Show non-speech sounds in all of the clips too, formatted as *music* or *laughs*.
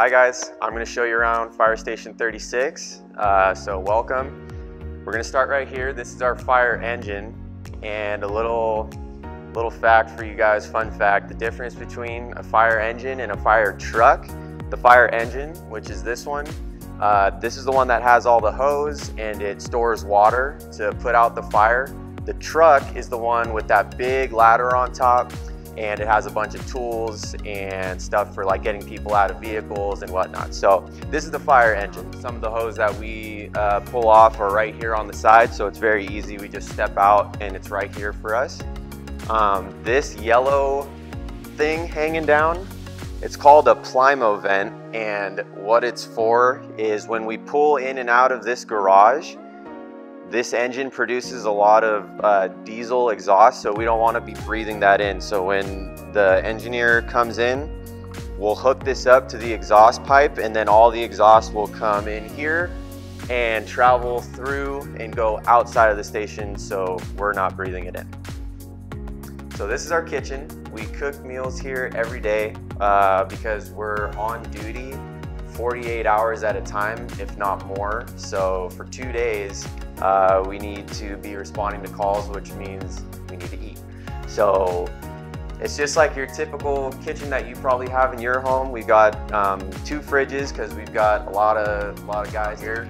Hi guys, I'm going to show you around Fire Station 36, uh, so welcome. We're going to start right here. This is our fire engine and a little, little fact for you guys, fun fact, the difference between a fire engine and a fire truck. The fire engine, which is this one, uh, this is the one that has all the hose and it stores water to put out the fire. The truck is the one with that big ladder on top and it has a bunch of tools and stuff for like getting people out of vehicles and whatnot. So this is the fire engine. Some of the hose that we uh, pull off are right here on the side, so it's very easy. We just step out and it's right here for us. Um, this yellow thing hanging down, it's called a Plymovent, and what it's for is when we pull in and out of this garage, this engine produces a lot of uh, diesel exhaust, so we don't want to be breathing that in. So when the engineer comes in, we'll hook this up to the exhaust pipe and then all the exhaust will come in here and travel through and go outside of the station so we're not breathing it in. So this is our kitchen. We cook meals here every day uh, because we're on duty 48 hours at a time, if not more. So for two days, uh, we need to be responding to calls, which means we need to eat. So it's just like your typical kitchen that you probably have in your home. We've got um, two fridges because we've got a lot of a lot of guys here.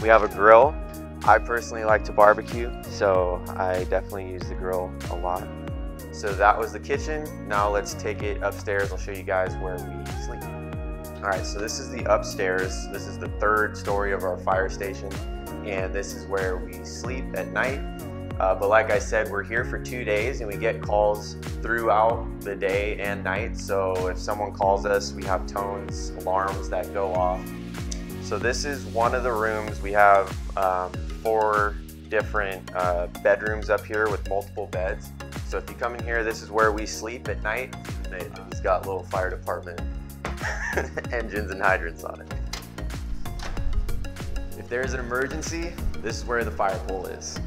We have a grill. I personally like to barbecue, so I definitely use the grill a lot. So that was the kitchen. Now let's take it upstairs. I'll show you guys where we sleep. All right, so this is the upstairs. This is the third story of our fire station, and this is where we sleep at night. Uh, but like I said, we're here for two days and we get calls throughout the day and night. So if someone calls us, we have tones, alarms that go off. So this is one of the rooms. We have um, four different uh, bedrooms up here with multiple beds. So if you come in here, this is where we sleep at night. It's got little fire department *laughs* engines and hydrants on it. If there is an emergency, this is where the fire pole is.